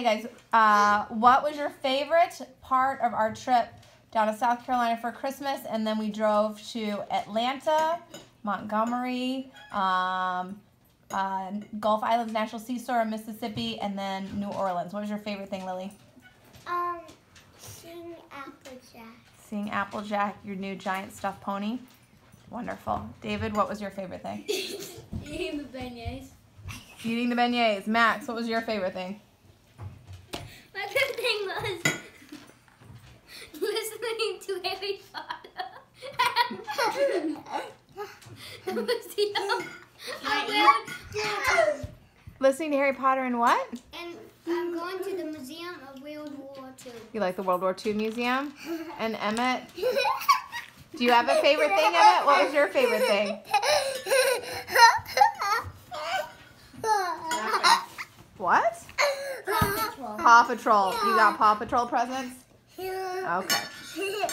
Hey guys, uh, what was your favorite part of our trip down to South Carolina for Christmas? And then we drove to Atlanta, Montgomery, um, uh, Gulf Islands National Seashore in Mississippi, and then New Orleans. What was your favorite thing, Lily? Um, seeing Applejack. Seeing Applejack, your new giant stuffed pony. Wonderful. David, what was your favorite thing? Eating the beignets. Eating the beignets. Max, what was your favorite thing? My favorite thing was listening to Harry Potter. Listening to Harry Potter and what? and I'm going to the Museum of World War II. You like the World War II Museum? And Emmett, do you have a favorite thing, Emmett? What was your favorite thing? What? Paw Patrol. You got Paw Patrol presents? Okay.